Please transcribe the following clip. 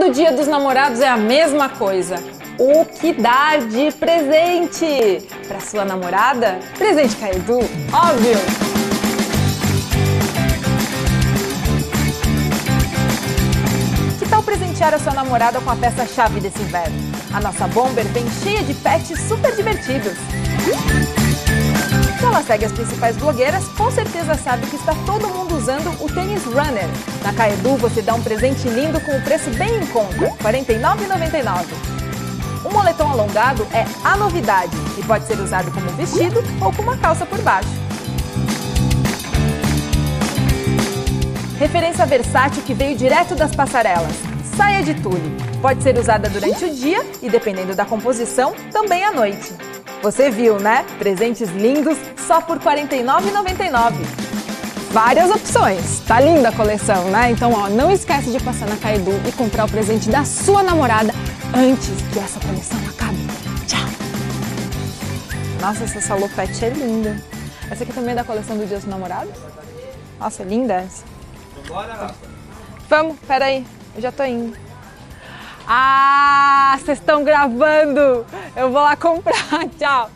Todo dia dos namorados é a mesma coisa. O que dar de presente? Para sua namorada? Presente Caedu? Óbvio! Que tal presentear a sua namorada com a peça-chave desse inverno? A nossa Bomber vem cheia de pets super divertidos. Segue as principais blogueiras, com certeza sabe que está todo mundo usando o tênis Runner. Na Caedu você dá um presente lindo com o preço bem em conta, R$ 49,99. O moletom alongado é a novidade e pode ser usado como vestido ou com uma calça por baixo. Referência versátil que veio direto das passarelas. Saia de tule. Pode ser usada durante o dia e, dependendo da composição, também à noite. Você viu, né? Presentes lindos só por R$ 49,99. Várias opções. Tá linda a coleção, né? Então, ó, não esquece de passar na Caedu e comprar o presente da sua namorada antes que essa coleção acabe. Tchau! Nossa, essa salopete é linda. Essa aqui também é da coleção do Dia dos Namorados? Nossa, é linda essa. Bora, Rafa. Vamos, peraí, eu já tô indo. Ah, vocês estão gravando! Eu vou lá comprar, tchau!